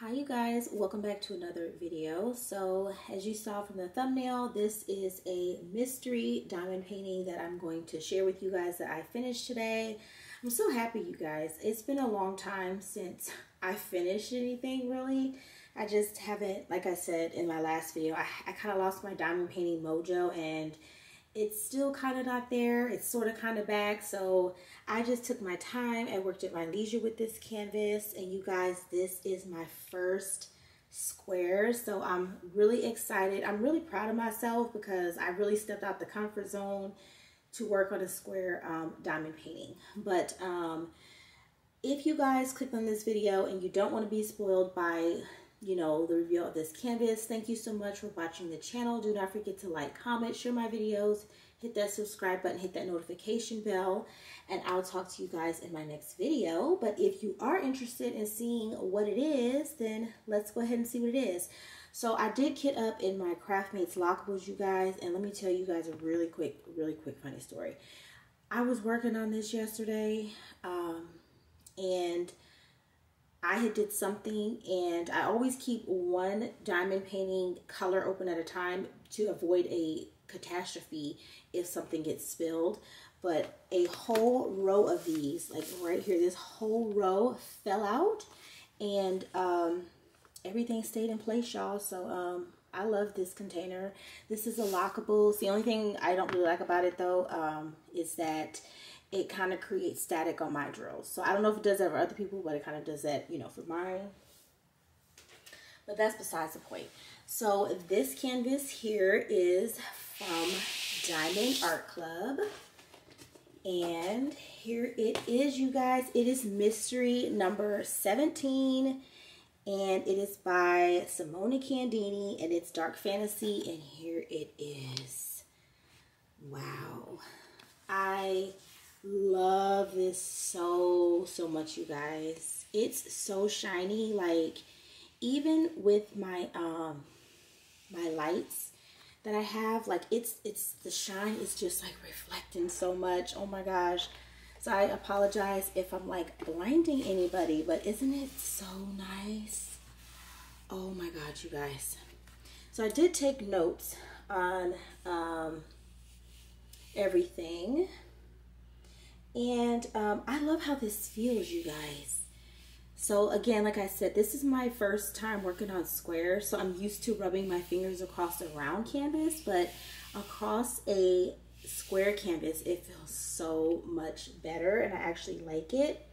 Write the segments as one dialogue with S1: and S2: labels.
S1: Hi you guys, welcome back to another video. So as you saw from the thumbnail, this is a mystery diamond painting that I'm going to share with you guys that I finished today. I'm so happy you guys. It's been a long time since I finished anything really. I just haven't, like I said in my last video, I, I kind of lost my diamond painting mojo and it's still kind of not there. It's sort of kind of back. So I just took my time and worked at my leisure with this canvas. And you guys, this is my first square. So I'm really excited. I'm really proud of myself because I really stepped out the comfort zone to work on a square um, diamond painting. But um, if you guys click on this video and you don't want to be spoiled by you know, the review of this canvas. Thank you so much for watching the channel. Do not forget to like, comment, share my videos, hit that subscribe button, hit that notification bell, and I'll talk to you guys in my next video. But if you are interested in seeing what it is, then let's go ahead and see what it is. So I did kit up in my Craftmates Lockables, you guys, and let me tell you guys a really quick, really quick funny story. I was working on this yesterday, um, and I had did something and I always keep one diamond painting color open at a time to avoid a catastrophe if something gets spilled. But a whole row of these, like right here, this whole row fell out and um, everything stayed in place, y'all. So um, I love this container. This is a lockable. The only thing I don't really like about it though um, is that it kind of creates static on my drills. So I don't know if it does that for other people, but it kind of does that, you know, for mine. But that's besides the point. So this canvas here is from Diamond Art Club. And here it is, you guys. It is mystery number 17. And it is by Simona Candini. And it's dark fantasy. And here it is. Wow. I love this so so much you guys. It's so shiny like even with my um my lights that I have like it's it's the shine is just like reflecting so much. Oh my gosh. So I apologize if I'm like blinding anybody but isn't it so nice? Oh my god you guys. So I did take notes on um everything and um, I love how this feels, you guys. So again, like I said, this is my first time working on squares. So I'm used to rubbing my fingers across a round canvas, but across a square canvas, it feels so much better and I actually like it.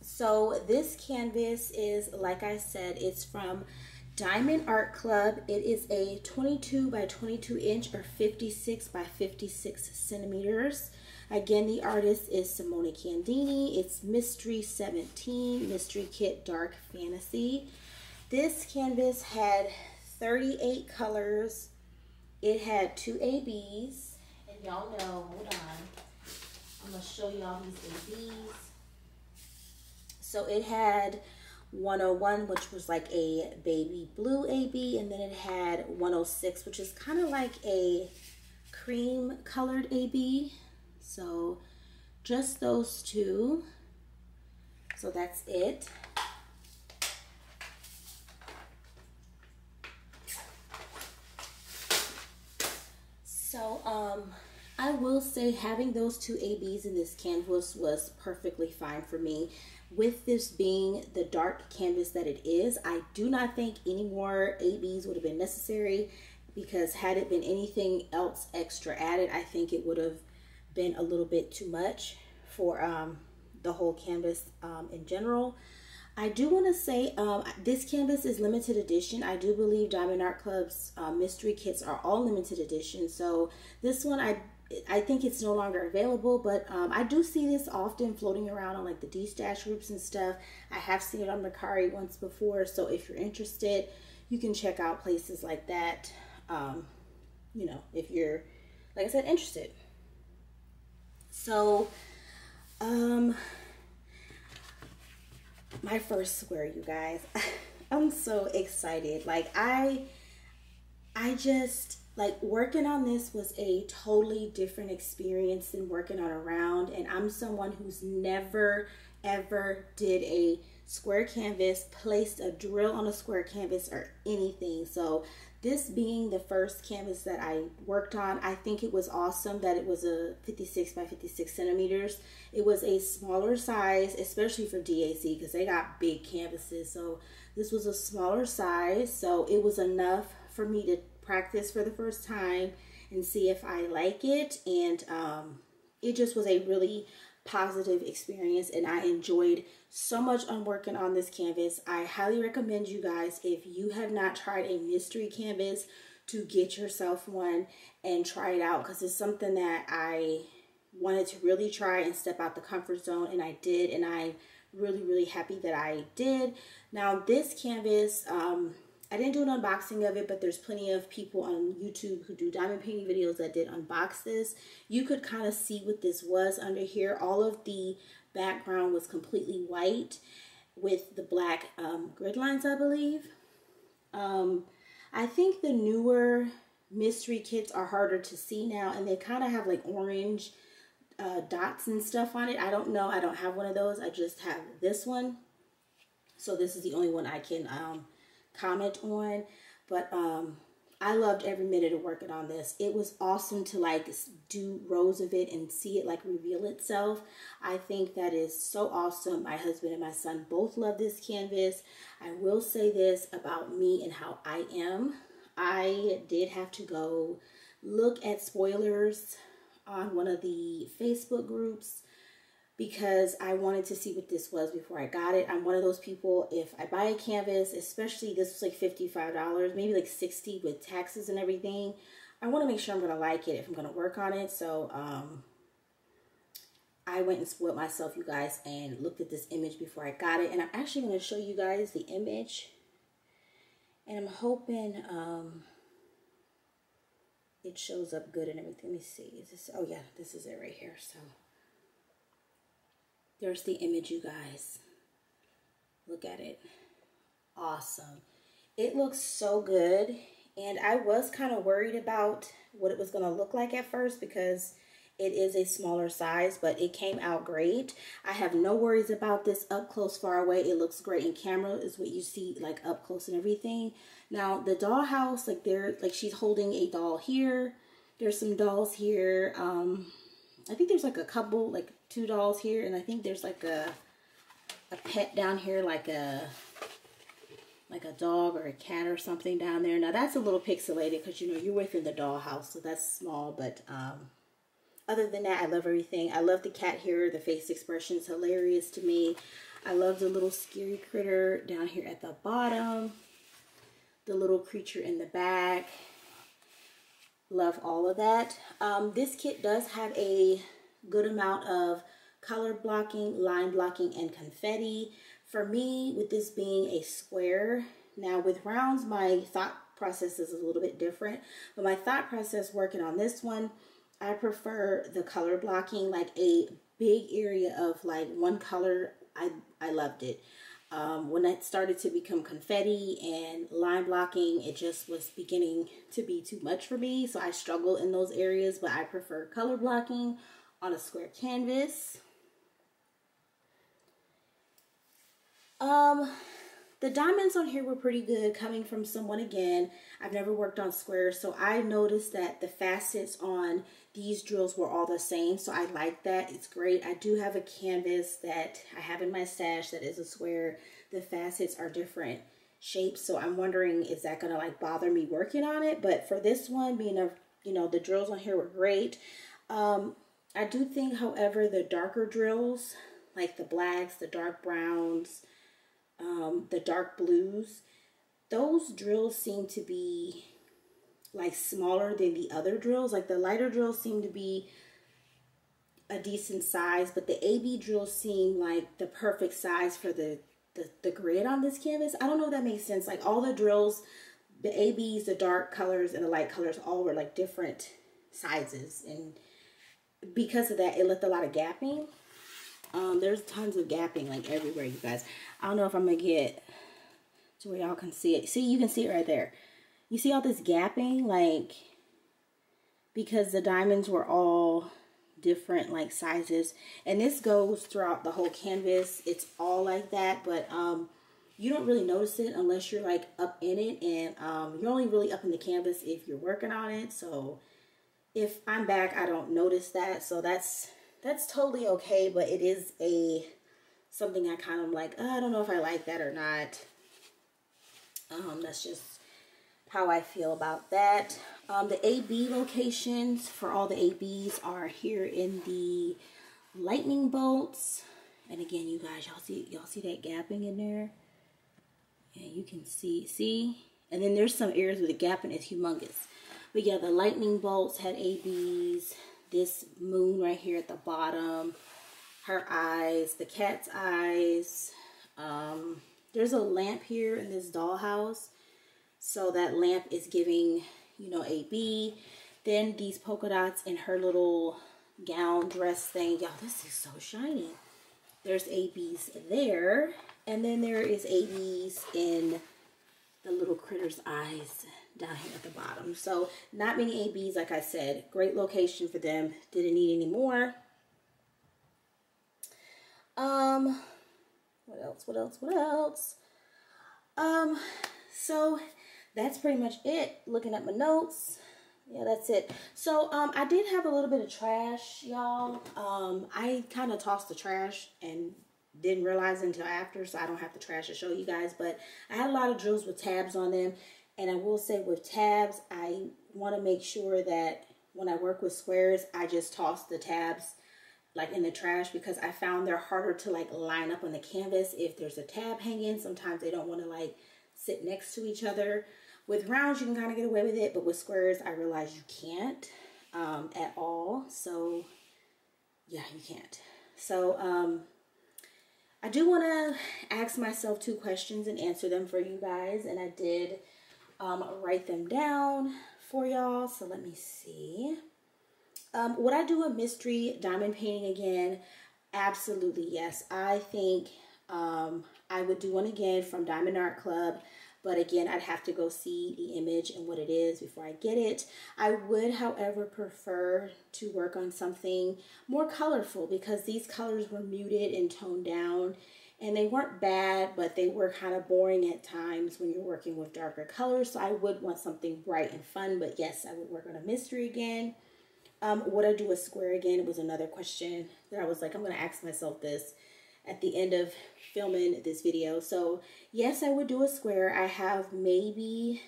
S1: So this canvas is, like I said, it's from Diamond Art Club. It is a 22 by 22 inch or 56 by 56 centimeters. Again, the artist is Simona Candini. It's Mystery 17, Mystery Kit Dark Fantasy. This canvas had 38 colors. It had two ABs. And y'all know, hold on. I'm going to show y'all these ABs. So it had 101, which was like a baby blue AB, and then it had 106, which is kind of like a cream colored AB. So just those two. So that's it. So um, I will say having those two ABs in this canvas was perfectly fine for me. With this being the dark canvas that it is, I do not think any more ABs would have been necessary because had it been anything else extra added, I think it would have been a little bit too much for um, the whole canvas um, in general. I do want to say um, this canvas is limited edition. I do believe Diamond Art Club's uh, mystery kits are all limited edition. So this one, I I think it's no longer available, but um, I do see this often floating around on like the destash groups and stuff. I have seen it on Mercari once before. So if you're interested, you can check out places like that. Um, you know, if you're, like I said, interested. So, um, my first square, you guys. I'm so excited. Like I, I just like working on this was a totally different experience than working on a round. And I'm someone who's never ever did a square canvas, placed a drill on a square canvas or anything. So this being the first canvas that I worked on, I think it was awesome that it was a 56 by 56 centimeters. It was a smaller size, especially for DAC because they got big canvases. So this was a smaller size. So it was enough for me to practice for the first time and see if I like it. And um, it just was a really positive experience and I enjoyed so much on working on this canvas. I highly recommend you guys if you have not tried a mystery canvas to get yourself one and try it out because it's something that I wanted to really try and step out the comfort zone and I did and I'm really really happy that I did. Now this canvas um, I didn't do an unboxing of it, but there's plenty of people on YouTube who do diamond painting videos that did unbox this. You could kind of see what this was under here. All of the background was completely white with the black um, grid lines, I believe. Um, I think the newer mystery kits are harder to see now, and they kind of have like orange uh, dots and stuff on it. I don't know. I don't have one of those. I just have this one. So this is the only one I can um, comment on. But um, I loved every minute of working on this. It was awesome to like do rows of it and see it like reveal itself. I think that is so awesome. My husband and my son both love this canvas. I will say this about me and how I am. I did have to go look at spoilers on one of the Facebook groups because I wanted to see what this was before I got it. I'm one of those people, if I buy a canvas, especially this was like $55, maybe like 60 with taxes and everything, I want to make sure I'm going to like it if I'm going to work on it. So, um, I went and spoiled myself, you guys, and looked at this image before I got it. And I'm actually going to show you guys the image. And I'm hoping um, it shows up good and everything. Let me see. Is this, oh, yeah, this is it right here. So there's the image, you guys. Look at it. Awesome. It looks so good. And I was kind of worried about what it was going to look like at first because it is a smaller size, but it came out great. I have no worries about this up close, far away. It looks great in camera is what you see like up close and everything. Now the dollhouse, like there, like she's holding a doll here. There's some dolls here. Um, I think there's like a couple, like two dolls here, and I think there's like a a pet down here, like a like a dog or a cat or something down there. Now that's a little pixelated because you know you're within the dollhouse, so that's small. But um, other than that, I love everything. I love the cat here. The face expression is hilarious to me. I love the little scary critter down here at the bottom. The little creature in the back. Love all of that. Um, this kit does have a good amount of color blocking, line blocking, and confetti. For me, with this being a square, now with rounds, my thought process is a little bit different. But my thought process working on this one, I prefer the color blocking, like a big area of like one color. I, I loved it. Um, when it started to become confetti and line blocking, it just was beginning to be too much for me. So I struggle in those areas, but I prefer color blocking on a square canvas. Um, the diamonds on here were pretty good coming from someone again. I've never worked on squares, so I noticed that the facets on these drills were all the same, so I like that. It's great. I do have a canvas that I have in my stash that is a square. The facets are different shapes, so I'm wondering is that going to like bother me working on it? But for this one, being a, you know, the drills on here were great. Um, I do think, however, the darker drills, like the blacks, the dark browns, um, the dark blues, those drills seem to be like smaller than the other drills. Like the lighter drills seem to be a decent size, but the AB drills seem like the perfect size for the, the, the grid on this canvas. I don't know if that makes sense. Like all the drills, the ABs, the dark colors, and the light colors all were like different sizes. And because of that, it left a lot of gapping. Um, there's tons of gapping like everywhere, you guys. I don't know if I'm going to get to where y'all can see it. See, you can see it right there. You see all this gapping? Like, because the diamonds were all different like sizes and this goes throughout the whole canvas it's all like that but um you don't really notice it unless you're like up in it and um you're only really up in the canvas if you're working on it so if I'm back I don't notice that so that's that's totally okay but it is a something I kind of like oh, I don't know if I like that or not um that's just how I feel about that um, the AB locations for all the ABs are here in the lightning bolts. And again, you guys, y'all see y'all see that gapping in there? And you can see, see? And then there's some areas where the gapping is humongous. But yeah, the lightning bolts had ABs. This moon right here at the bottom. Her eyes, the cat's eyes. Um, there's a lamp here in this dollhouse. So that lamp is giving you know, AB. Then these polka dots in her little gown dress thing. Y'all, this is so shiny. There's ABs there. And then there is ABs in little critter's eyes down here at the bottom. So not many ABs, like I said. Great location for them. Didn't need any more. Um, what else? What else? What else? Um, so that's pretty much it. Looking at my notes. Yeah, that's it. So, um, I did have a little bit of trash, y'all. Um, I kind of tossed the trash and didn't realize until after, so I don't have to trash to show you guys. But I had a lot of drills with tabs on them. And I will say with tabs, I want to make sure that when I work with squares, I just toss the tabs like in the trash because I found they're harder to like line up on the canvas if there's a tab hanging. Sometimes they don't want to like sit next to each other. With rounds, you can kind of get away with it, but with squares, I realize you can't um, at all. So, yeah, you can't. So, um, I do want to ask myself two questions and answer them for you guys. And I did um, write them down for y'all. So let me see. Um, would I do a mystery diamond painting again? Absolutely, yes. I think um, I would do one again from Diamond Art Club. But again, I'd have to go see the image and what it is before I get it. I would, however, prefer to work on something more colorful because these colors were muted and toned down. And they weren't bad, but they were kind of boring at times when you're working with darker colors. So I would want something bright and fun. But yes, I would work on a mystery again. Um, would I do a square again? It was another question that I was like, I'm going to ask myself this at the end of filming this video. So yes, I would do a square. I have maybe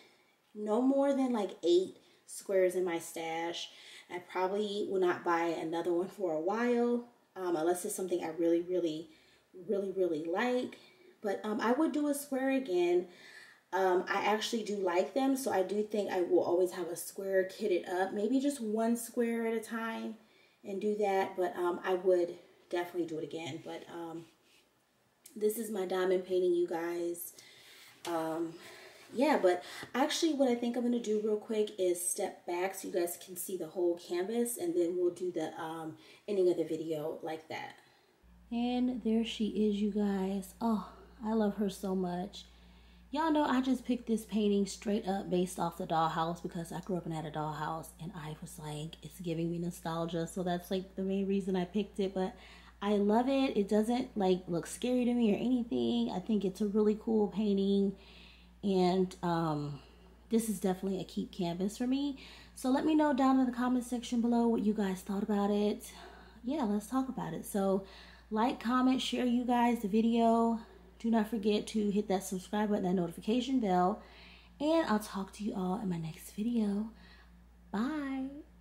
S1: no more than like eight squares in my stash. I probably will not buy another one for a while um, unless it's something I really, really, really, really like. But um, I would do a square again. Um, I actually do like them, so I do think I will always have a square kitted up. Maybe just one square at a time and do that. But um, I would definitely do it again. But um, this is my diamond painting, you guys. Um, yeah, but actually what I think I'm going to do real quick is step back so you guys can see the whole canvas. And then we'll do the um, ending of the video like that. And there she is, you guys. Oh, I love her so much. Y'all know I just picked this painting straight up based off the dollhouse because I grew up and had a dollhouse and I was like, it's giving me nostalgia. So that's like the main reason I picked it. But I love it. It doesn't like look scary to me or anything. I think it's a really cool painting. And um, this is definitely a keep canvas for me. So let me know down in the comment section below what you guys thought about it. Yeah, let's talk about it. So like, comment, share you guys the video. Do not forget to hit that subscribe button, that notification bell. And I'll talk to you all in my next video. Bye.